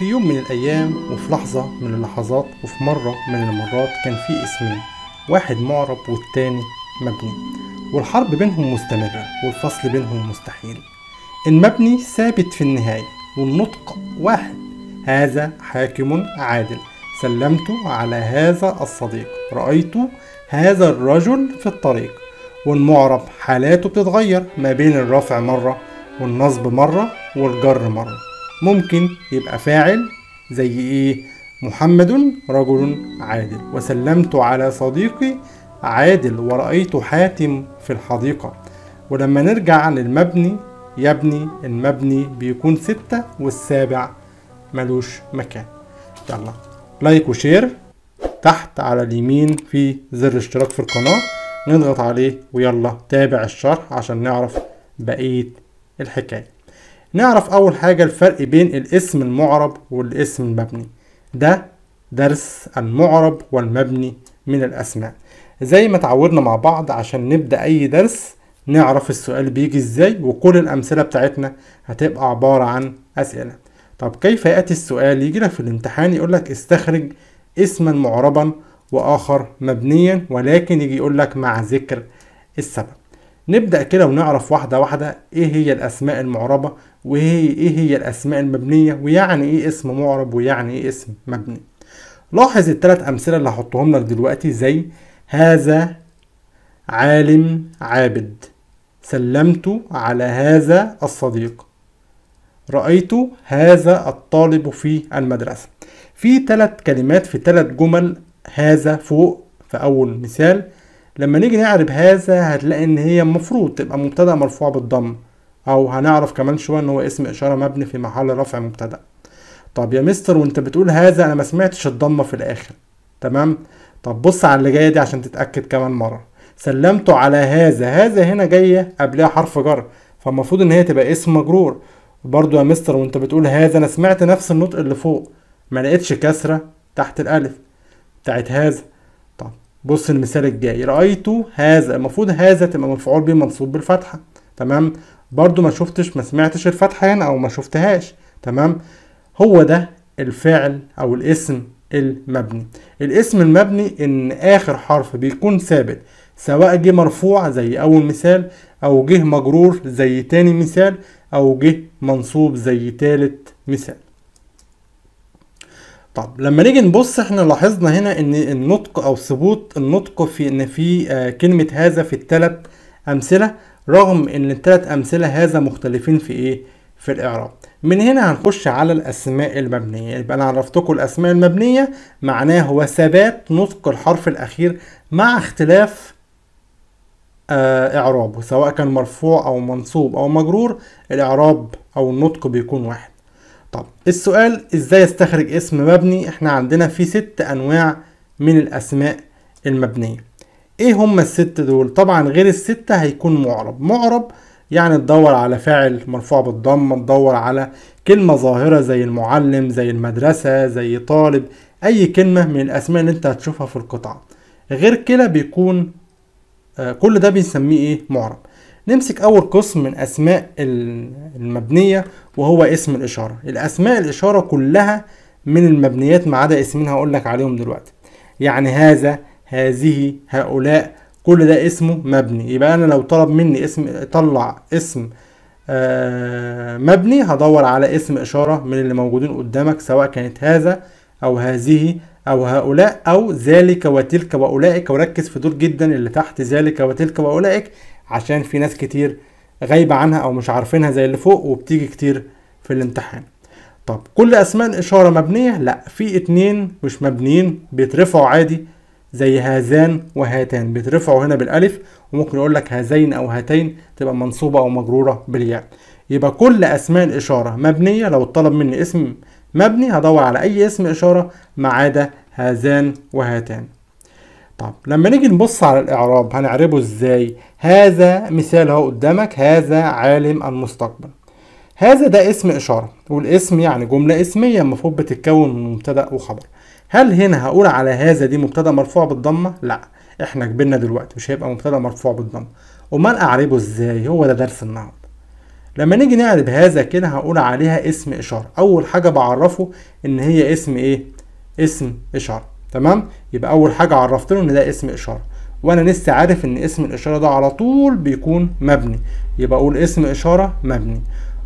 في يوم من الأيام وفي لحظة من اللحظات وفي مرة من المرات كان في اسمين واحد معرب والتاني مبني والحرب بينهم مستمرة والفصل بينهم مستحيل. المبني ثابت في النهاية والنطق واحد هذا حاكم عادل. سلمت على هذا الصديق رأيت هذا الرجل في الطريق والمعرب حالاته بتتغير ما بين الرفع مرة والنصب مرة والجر مرة. ممكن يبقى فاعل زي إيه؟ محمد رجل عادل. وسلمت على صديقي عادل ورأيت حاتم في الحديقة. ولما نرجع للمبني يبني المبني بيكون ستة والسابع ملوش مكان. يلا like و share. تحت على اليمين في زر اشتراك في القناة. نضغط عليه ويلا تابع الشرح عشان نعرف بقية الحكاية. نعرف أول حاجة الفرق بين الاسم المعرب والاسم المبني. ده درس المعرب والمبني من الأسماء. زي ما تعودنا مع بعض عشان نبدأ أي درس نعرف السؤال بيجي إزاي وكل الأمثلة بتاعتنا هتبقى عبارة عن أسئلة. طب كيف يأتي السؤال؟ يجي لك في الامتحان يقول لك استخرج اسما معربا وآخر مبنيا ولكن يجي يقول لك مع ذكر السبب. نبدأ كده ونعرف واحدة واحدة إيه هي الأسماء المعربة وإيه إيه هي الأسماء المبنية ويعني إيه اسم معرب ويعني إيه اسم مبني. لاحظ الثلاث أمثلة اللي هحطهم لك دلوقتي زي هذا عالم عابد سلمت على هذا الصديق رأيت هذا الطالب في المدرسة. في ثلاث كلمات في ثلاث جمل هذا فوق في أول مثال لما نيجي نعرب هذا هتلاقي إن هي المفروض تبقى مبتدأ مرفوع بالضم أو هنعرف كمان شوية إن هو اسم إشارة مبني في محل رفع مبتدأ. طب يا مستر وأنت بتقول هذا أنا ما سمعتش الضمة في الآخر. تمام؟ طب بص على اللي جاية دي عشان تتأكد كمان مرة. سلمت على هذا. هذا هنا جاية قبلها حرف جر فالمفروض إن هي تبقى اسم مجرور. برضو يا مستر وأنت بتقول هذا أنا سمعت نفس النطق اللي فوق ما لقيتش كسرة تحت الألف. بتاعت هذا بص المثال الجاي. رأيت هذا المفروض هذا تبقى مفعول به منصوب بالفتحة. تمام؟ برضو ما شفتش ما سمعتش الفتحة هنا أو ما شفتهاش. تمام؟ هو ده الفعل أو الاسم المبني. الاسم المبني إن آخر حرف بيكون ثابت سواء جه مرفوع زي أول مثال أو جه مجرور زي تاني مثال أو جه منصوب زي تالت مثال. طب لما نيجي نبص إحنا لاحظنا هنا إن النطق أو ثبوت النطق في إن في آه كلمة هذا في الثلاث أمثلة رغم إن الثلاث أمثلة هذا مختلفين في إيه؟ في الإعراب. من هنا هنخش على الأسماء المبنية. يبقى أنا عرفتكم الأسماء المبنية معناه هو ثبات نطق الحرف الأخير مع اختلاف آه إعرابه سواء كان مرفوع أو منصوب أو مجرور الإعراب أو النطق بيكون واحد. طب السؤال إزاي استخرج اسم مبني؟ إحنا عندنا في ست أنواع من الأسماء المبنية. إيه هما الست دول؟ طبعا غير الستة هيكون معرب. معرب يعني تدور على فاعل مرفوع بالضمة تدور على كلمة ظاهرة زي المعلم زي المدرسة زي طالب أي كلمة من الأسماء اللي أنت هتشوفها في القطعة. غير كده بيكون آه كل ده بنسميه إيه؟ معرب. نمسك أول قسم من أسماء المبنية وهو اسم الإشارة. الأسماء الإشارة كلها من المبنيات ما عدا اسمين هقول لك عليهم دلوقتي. يعني هذا هذه هؤلاء كل ده اسمه مبني. يبقى أنا لو طلب مني اسم طلع اسم آه مبني هدور على اسم إشارة من اللي موجودين قدامك سواء كانت هذا أو هذه أو هؤلاء أو ذلك وتلك وأولئك. وركز في دول جدا اللي تحت ذلك وتلك وأولئك. عشان في ناس كتير غايبة عنها أو مش عارفينها زي اللي فوق وبتيجي كتير في الامتحان. طب كل أسماء الاشارة مبنية؟ لأ في اتنين مش مبنيين بيترفعوا عادي زي هذان وهاتان. بيترفعوا هنا بالألف وممكن يقول لك هذين أو هاتين تبقى منصوبة أو مجرورة بالياء. يبقى كل أسماء الاشارة مبنية لو طلب مني اسم مبني هدور على أي اسم إشارة ما عدا هذان وهاتان. طب لما نيجي نبص على الإعراب هنعربه إزاي؟ هذا مثال أهو قدامك هذا عالم المستقبل. هذا ده اسم إشارة والاسم يعني جملة اسمية المفروض بتتكون من مبتدأ وخبر. هل هنا هقول على هذا دي مبتدأ مرفوع بالضمة؟ لا إحنا كبرنا دلوقتي مش هيبقى مبتدأ مرفوع بالضمة. أمال أعربه إزاي؟ هو ده درس النهارده. لما نيجي نعرب هذا كده هقول عليها اسم إشارة. أول حاجة بعرفه إن هي اسم إيه؟ اسم إشارة. تمام؟ يبقى أول حاجة عرفت له إن ده اسم إشارة. وأنا لسه عارف إن اسم الإشارة ده على طول بيكون مبني. يبقى أقول اسم إشارة مبني.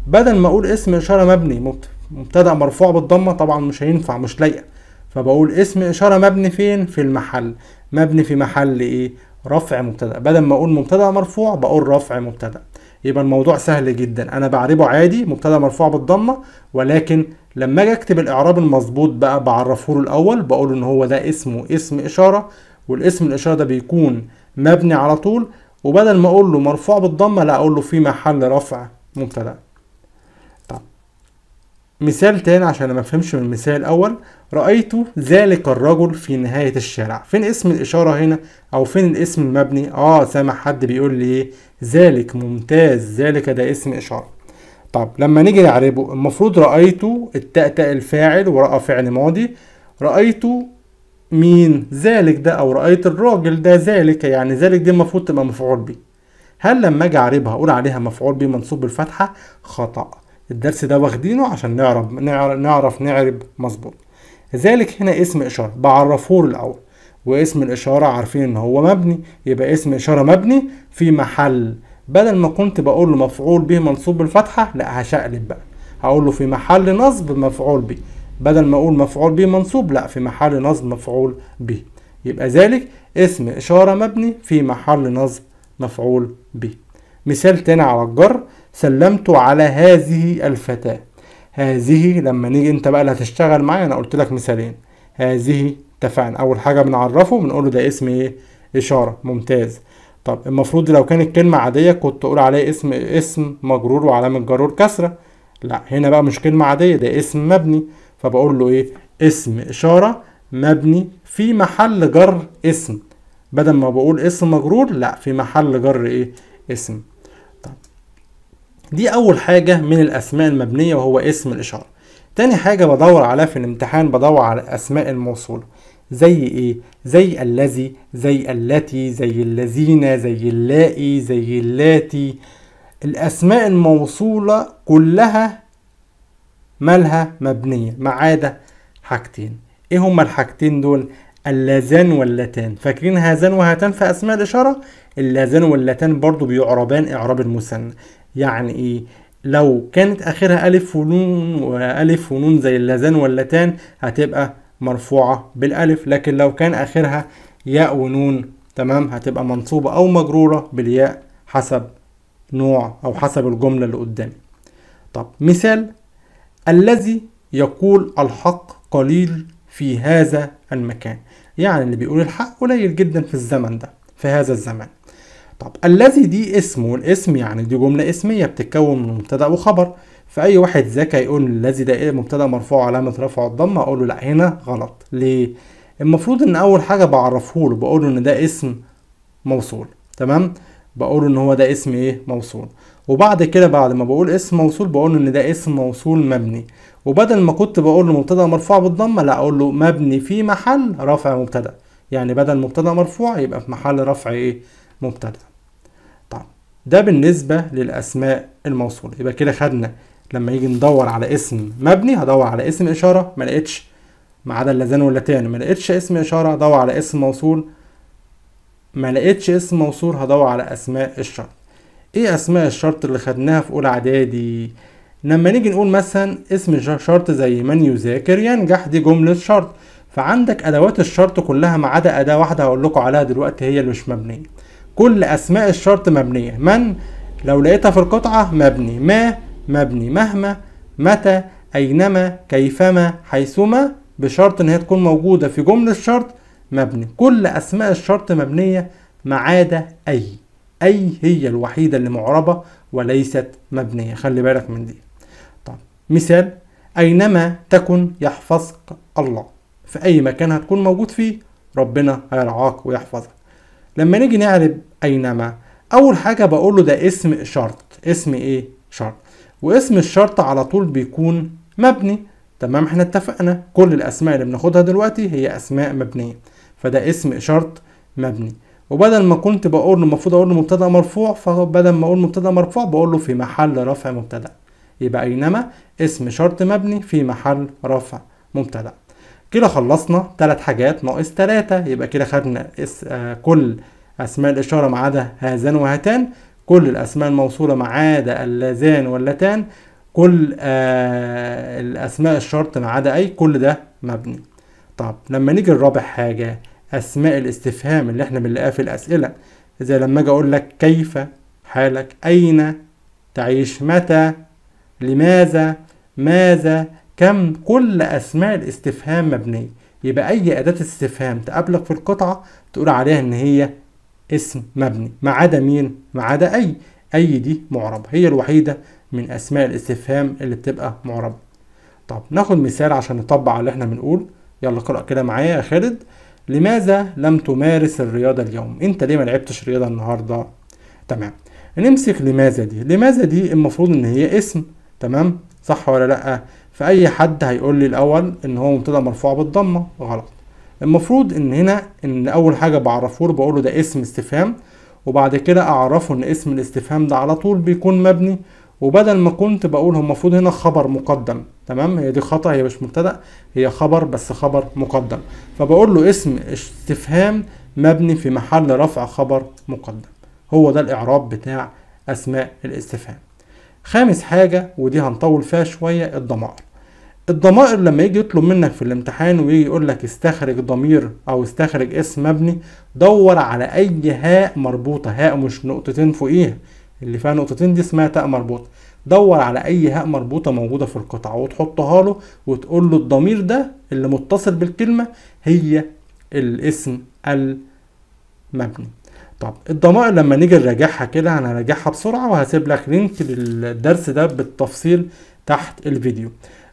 بدل ما أقول اسم إشارة مبني مبت- مبتدأ مرفوع بالضمة طبعا مش هينفع مش لايقة. فبقول اسم إشارة مبني فين؟ في المحل. مبني في محل إيه؟ رفع مبتدأ. بدل ما أقول مبتدأ مرفوع بقول رفع مبتدأ. يبقى الموضوع سهل جدا. أنا بعربه عادي مبتدأ مرفوع بالضمة ولكن لما أجي أكتب الإعراب المظبوط بقى بعرفه له الأول بقول إن هو ده اسمه اسم إشارة والاسم الإشارة ده بيكون مبني على طول وبدل ما أقول له مرفوع بالضمة لا أقول له في محل رفع مبتدأ. مثال تاني عشان ما أفهمش من المثال الأول. رأيت ذلك الرجل في نهاية الشارع. فين اسم الإشارة هنا؟ أو فين الاسم المبني؟ آه سامع حد بيقول لي إيه؟ ذلك ممتاز ذلك ده اسم إشارة. طب لما نيجي نعربه المفروض رأيت التاء تاء الفاعل وراء فعل ماضي. رأيت مين؟ ذلك ده أو رأيت الراجل ده ذلك. يعني ذلك دي المفروض تبقى مفعول به. هل لما أجي أعربها أقول عليها مفعول به منصوب بالفتحة؟ خطأ. الدرس ده واخدينه عشان نعرف نعرف, نعرب مظبوط. ذلك هنا اسم إشارة. بعرفه له الأول. واسم الإشارة عارفين إن هو مبني. يبقى اسم إشارة مبني في محل. بدل ما كنت بقول له مفعول به منصوب بالفتحة لا هشقلب بقى. هقول له في محل نصب مفعول به. بدل ما أقول مفعول به منصوب لا في محل نصب مفعول به. يبقى ذلك اسم إشارة مبني في محل نصب مفعول به. مثال تاني على الجر. سلمت على هذه الفتاة. هذه لما نيجي انت بقى اللي هتشتغل معايا أنا قلت لك مثالين. هذه اتفقنا اول حاجة بنعرفه بنقول له ده اسم إيه؟ إشارة. ممتاز. طب المفروض لو كانت كلمة عادية كنت أقول عليه اسم اسم مجرور وعلامة جرور كسرة. لا هنا بقى مش كلمة عادية ده اسم مبني. فبقول له إيه؟ اسم إشارة مبني في محل جر اسم. بدل ما بقول اسم مجرور لا في محل جر إيه؟ اسم. دي أول حاجة من الأسماء المبنية وهو اسم الإشارة. تاني حاجة بدور عليها في الامتحان بدور على الأسماء الموصولة. زي إيه؟ زي الذي زي التي زي الذين زي اللائي زي اللاتي. الأسماء الموصولة كلها مالها مبنية ما عدا حاجتين. إيه هما الحاجتين دول؟ اللذان واللتان. فاكرين هذان وهاتان في أسماء الإشارة؟ اللذان واللتان برضو بيعربان إعراب المثنى. يعني إيه؟ لو كانت آخرها ألف ونون وألف ونون زي اللذان واللتان هتبقى مرفوعة بالألف لكن لو كان آخرها ياء ونون تمام؟ هتبقى منصوبة أو مجرورة بالياء حسب نوع أو حسب الجملة اللي قدامي. طب مثال الذي يقول الحق قليل في هذا المكان. يعني اللي بيقول الحق قليل جدا في الزمن ده في هذا الزمن طب الذي دي اسم والاسم يعني دي جملة اسمية بتتكون من مبتدأ وخبر. فأي واحد ذكي يقول الذي ده إيه مبتدأ مرفوع علامة رفع الضمة أقول له لا هنا غلط. ليه؟ المفروض إن أول حاجة بعرفه له بقول له إن ده اسم موصول تمام؟ بقول له إن هو ده اسم إيه؟ موصول. وبعد كده بعد ما بقول اسم موصول بقول له إن ده اسم موصول مبني. وبدل ما كنت بقول له مبتدأ مرفوع بالضمة لا أقول له مبني في محل رفع مبتدأ. يعني بدل مبتدأ مرفوع يبقى في محل رفع إيه؟ مبتدأ. طب ده بالنسبة للأسماء الموصولة. يبقى كده خدنا لما يجي ندور على اسم مبني هدور على اسم إشارة ما لقيتش ما عدا اللذان واللتان. ما لقيتش اسم إشارة هدور على اسم موصول. ما لقيتش اسم موصول هدور على أسماء الشرط. إيه أسماء الشرط اللي خدناها في أولى إعدادي؟ لما نيجي نقول مثلا اسم شرط زي من يذاكر ينجح دي جملة شرط. فعندك أدوات الشرط كلها ما عدا أداة واحدة هقول لكم عليها دلوقتي هي اللي مش مبنية. كل أسماء الشرط مبنية. من؟ لو لقيتها في القطعة مبني. ما؟ مبني. مهما متى أينما كيفما حيثما بشرط إن هي تكون موجودة في جملة الشرط مبني. كل أسماء الشرط مبنية ما عدا أي. أي هي الوحيدة اللي معربة وليست مبنية. خلي بالك من دي. طب مثال. أينما تكن يحفظك الله. في أي مكان هتكون موجود فيه؟ ربنا هيرعاك ويحفظك. لما نيجي نعرب أينما أول حاجة بقول له ده اسم شرط. اسم إيه؟ شرط. واسم الشرط على طول بيكون مبني. تمام؟ إحنا اتفقنا. كل الأسماء اللي بناخدها دلوقتي هي أسماء مبنية. فده اسم شرط مبني. وبدل ما كنت بقول له المفروض أقول له مبتدأ مرفوع فبدل ما أقول مبتدأ مرفوع بقول له في محل رفع مبتدأ. يبقى أينما اسم شرط مبني في محل رفع مبتدأ. كده خلصنا ثلاث حاجات ناقص ثلاثة يبقى كده خدنا اس آه كل أسماء الإشارة ما عدا هذان وهاتان. كل الأسماء الموصولة ما عدا اللذان واللتان. كل آه الأسماء الشرط ما عدا أي. كل ده مبني. طب لما نيجي لرابع حاجة أسماء الاستفهام اللي إحنا بنلاقيها في الأسئلة. زي لما أجي أقول لك كيف حالك؟ أين تعيش؟ متى؟ لماذا؟ ماذا؟ كم كل أسماء الاستفهام مبنية. يبقى أي أداة استفهام تقابلك في القطعة تقول عليها إن هي اسم مبني. ما عدا مين؟ ما عدا أي. أي دي معربة. هي الوحيدة من أسماء الاستفهام اللي بتبقى معربة. طب ناخد مثال عشان نطبق على اللي إحنا بنقول. يلا اقرأ كده معايا يا خالد. لماذا لم تمارس الرياضة اليوم؟ أنت ليه ما لعبتش رياضة النهارده؟ تمام. نمسك لماذا دي؟ لماذا دي المفروض إن هي اسم؟ تمام؟ صح ولا لأ؟ فأي حد هيقول لي الأول إن هو مبتدأ مرفوع بالضمة غلط. المفروض إن هنا إن أول حاجة بعرفه له بقول له ده اسم استفهام وبعد كده أعرفه إن اسم الاستفهام ده على طول بيكون مبني. وبدل ما كنت بقول هو المفروض هنا خبر مقدم تمام؟ هي دي خطأ هي مش مبتدأ هي خبر بس خبر مقدم. فبقول له اسم استفهام مبني في محل رفع خبر مقدم. هو ده الإعراب بتاع أسماء الاستفهام. خامس حاجة ودي هنطول فيها شوية الضمائر. الضمائر لما يجي يطلب منك في الامتحان ويجي يقول لك استخرج ضمير أو استخرج اسم مبني دور على أي هاء مربوطة. هاء مش نقطتين فوقيها اللي فيها نقطتين دي اسمها تاء مربوطة. دور على أي هاء مربوطة موجودة في القطعه وتحطها له وتقول له الضمير ده اللي متصل بالكلمة هي الاسم المبني. طب الضمائر لما نيجي نراجعها كده أنا هراجعها بسرعة وهسيب لك لينك للدرس ده بالتفصيل تحت الفيديو.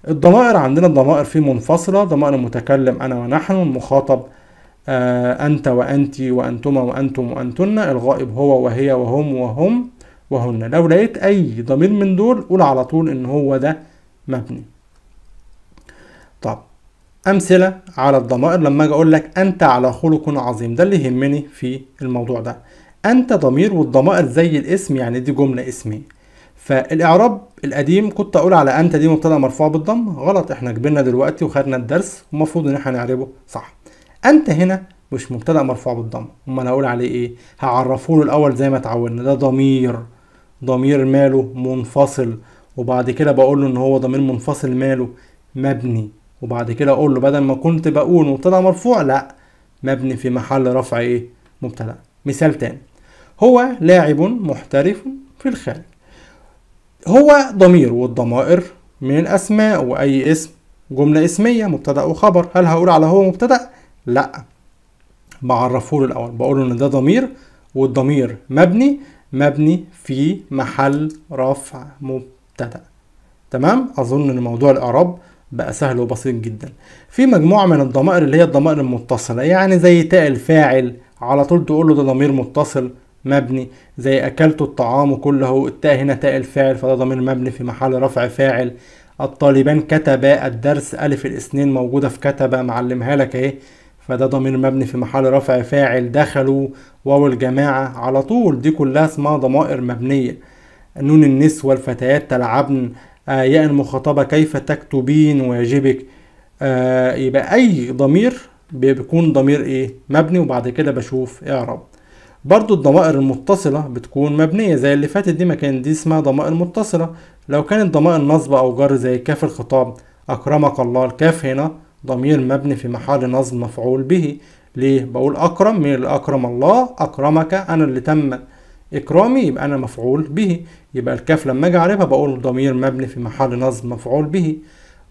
الضمائر عندنا الضمائر في منفصلة ضمائر المتكلم أنا ونحن المخاطب آه أنت وأنت وأنتما وأنتم وأنتن الغائب هو وهي وهم وهم وهن. لو لقيت أي ضمير من دول قول على طول إن هو ده مبني. طب أمثلة على الضمائر لما أجي أقول لك أنت على خلق عظيم. ده اللي يهمني في الموضوع ده. أنت ضمير والضمائر زي الاسم يعني دي جملة اسمية فالإعراب القديم كنت أقول على أنت دي مبتدأ مرفوع بالضم. غلط إحنا كبرنا دلوقتي وخدنا الدرس المفروض إن إحنا نعربه صح. أنت هنا مش مبتدأ مرفوع بالضم. أمال هقول عليه إيه؟ هعرفه له الأول زي ما اتعودنا. ده ضمير. ضمير ماله منفصل. وبعد كده بقول له إن هو ضمير منفصل ماله مبني. وبعد كده أقول له بدل ما كنت بقول مبتدأ مرفوع لا مبني في محل رفع إيه؟ مبتدأ. مثال تاني. هو لاعب محترف في الخارج. هو ضمير والضمائر من الأسماء وأي اسم جملة اسمية مبتدأ وخبر. هل هقول على هو مبتدأ؟ لا. بعرفه له الأول. بقول له إن ده ضمير والضمير مبني مبني في محل رفع مبتدأ. تمام؟ أظن إن موضوع الإعراب بقى سهل وبسيط جدا. في مجموعة من الضمائر اللي هي الضمائر المتصلة يعني زي تاء الفاعل على طول تقول له ده ضمير متصل مبني. زي أكلت الطعام كله التاء هنا تاء الفاعل فده ضمير مبني في محل رفع فاعل. الطالبان كتبا الدرس ألف الاثنين موجودة في كتبا معلمها لك اهي فده ضمير مبني في محل رفع فاعل. دخلوا واو الجماعة على طول دي كلها اسمها ضمائر مبنية. نون النسوة الفتيات تلعبن. آه ياء المخاطبة كيف تكتبين واجبك؟ آه يبقى أي ضمير بيكون ضمير إيه؟ مبني وبعد كده بشوف إعراب. برضو الضمائر المتصلة بتكون مبنية زي اللي فاتت دي ما كان دي اسمها ضمائر متصلة. لو كانت ضمائر نصب أو جر زي كاف الخطاب أكرمك الله الكاف هنا ضمير مبني في محل نصب مفعول به. ليه؟ بقول أكرم من اللي أكرم الله أكرمك أنا اللي تم إكرامي يبقى أنا مفعول به. يبقى الكاف لما أجي أعرفها بقول ضمير مبني في محل نصب مفعول به.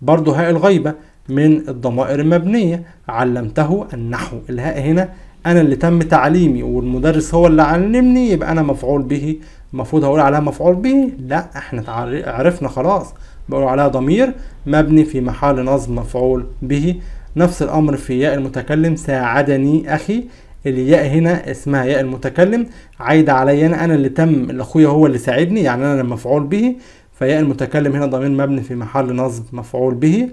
برضو هاء الغيبة من الضمائر المبنية. علمته النحو. الهاء هنا أنا اللي تم تعليمي والمدرس هو اللي علمني يبقى أنا مفعول به. المفروض هقول عليها مفعول به؟ لا إحنا عرفنا خلاص. بقول عليها ضمير مبني في محل نصب مفعول به. نفس الأمر في ياء المتكلم. ساعدني أخي. الياء هنا اسمها ياء المتكلم. عايدة عليا أنا أنا اللي تم أخويا هو اللي ساعدني يعني أنا المفعول به. فياء المتكلم هنا ضمير مبني في محل نصب مفعول به.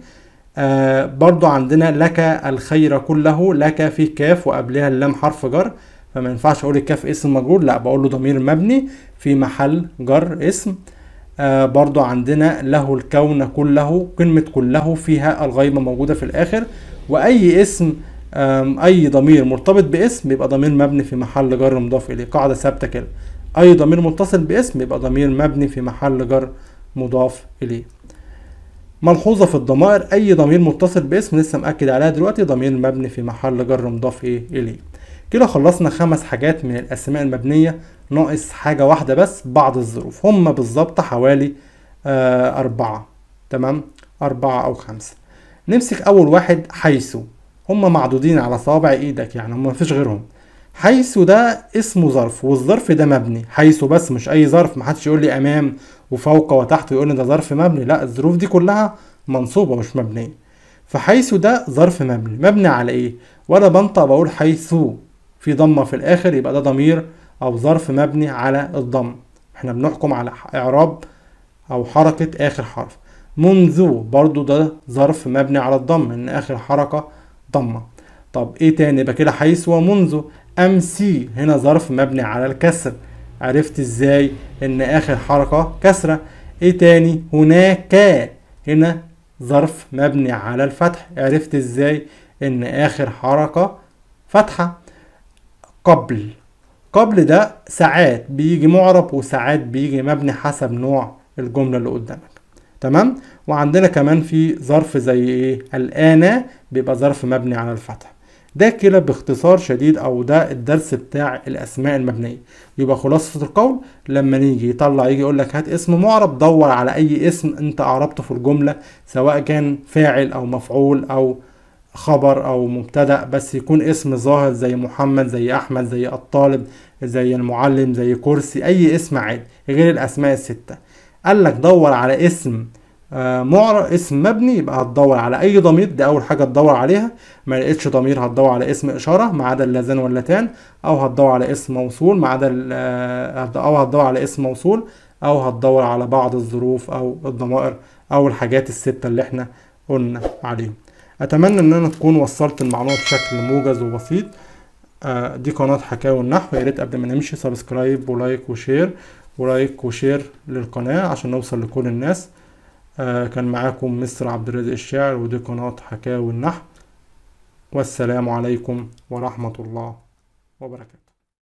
آه برضو عندنا لك الخير كله لك في كاف وقبلها اللام حرف جر. فما ينفعش أقول الكاف اسم مجرور لا بقول له ضمير مبني في محل جر اسم. آه برضو عندنا له الكون كله كلمة كله فيها الغيبة موجودة في الآخر. وأي اسم أي ضمير مرتبط باسم يبقى ضمير مبني في محل جر مضاف إليه. قاعدة ثابتة كده. أي ضمير متصل باسم يبقى ضمير مبني في محل جر مضاف إليه. ملحوظة في الضمائر أي ضمير متصل باسم لسه مأكد عليها دلوقتي ضمير مبني في محل جر مضاف إيه إليه. كده خلصنا خمس حاجات من الأسماء المبنية. ناقص حاجة واحدة بس بعض الظروف. هم بالظبط حوالي آه أربعة. تمام؟ أربعة أو خمسة. نمسك أول واحد حيث. هم معدودين على صوابع إيدك يعني هم مفيش غيرهم. حيث ده اسمه ظرف والظرف ده مبني. حيث بس مش أي ظرف محدش يقول لي أمام وفوق وتحت ويقول لي ده ظرف مبني. لا الظروف دي كلها منصوبة مش مبنية. فحيث ده ظرف مبني. مبني على إيه؟ وأنا بنطق بقول حيث. في ضمة في الآخر يبقى ده ضمير أو ظرف مبني على الضم. إحنا بنحكم على إعراب أو حركة آخر حرف. منذ برضو ده ظرف مبني على الضم إن آخر حركة ضمة. طب إيه تاني؟ يبقى كده حيث ومنذ أمسي هنا ظرف مبني على الكسر. عرفت إزاي إن آخر حركة كسرة؟ إيه تاني؟ هناك هنا ظرف مبني على الفتح. عرفت إزاي إن آخر حركة فتحة؟ قبل. قبل ده ساعات بيجي معرب وساعات بيجي مبني حسب نوع الجملة اللي قدامك. تمام؟ وعندنا كمان في ظرف زي إيه؟ الآن بيبقى ظرف مبني على الفتح. ده كده باختصار شديد أو ده الدرس بتاع الأسماء المبنية. يبقى خلاصة القول لما نيجي يطلع يجي يقول لك هات اسم معرب دور على أي اسم أنت أعربته في الجملة سواء كان فاعل أو مفعول أو خبر أو مبتدأ بس يكون اسم ظاهر زي محمد زي أحمد زي الطالب زي المعلم زي كرسي أي اسم عادي غير الأسماء الستة. قال لك دور على اسم آه معرب اسم مبني يبقى هتدور على أي ضمير دي أول حاجة تدور عليها. ما لقيتش ضمير هتدور على اسم إشارة ما عدا اللذان واللتان أو هتدور على اسم موصول ما عدا آه، أو هتدور على اسم موصول أو هتدور على بعض الظروف أو الضمائر أو الحاجات الستة اللي إحنا قلنا عليهم. أتمنى إن أنا تكون وصلت المعلومة بشكل موجز وبسيط. آه، دي قناة حكاوي النحو. يا ريت قبل ما نمشي سبسكرايب ولايك وشير ولايك وشير للقناة عشان نوصل لكل الناس. آه، كان معاكم مستر عبد الرازق الشاعر ودي قناة حكاوي النحو والسلام عليكم ورحمة الله وبركاته.